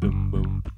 boom boom. boom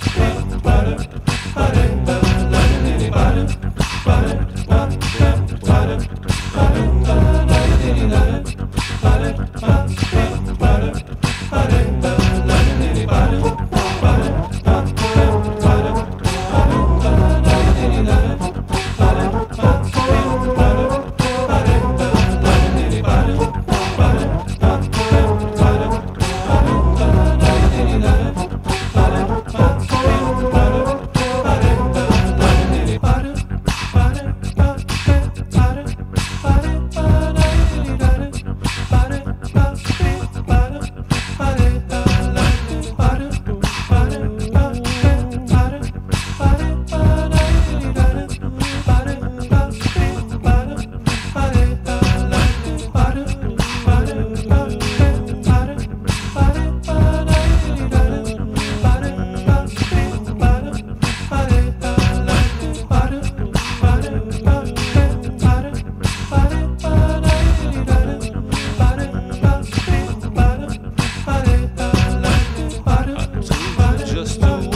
Ba-da-ba-ba just a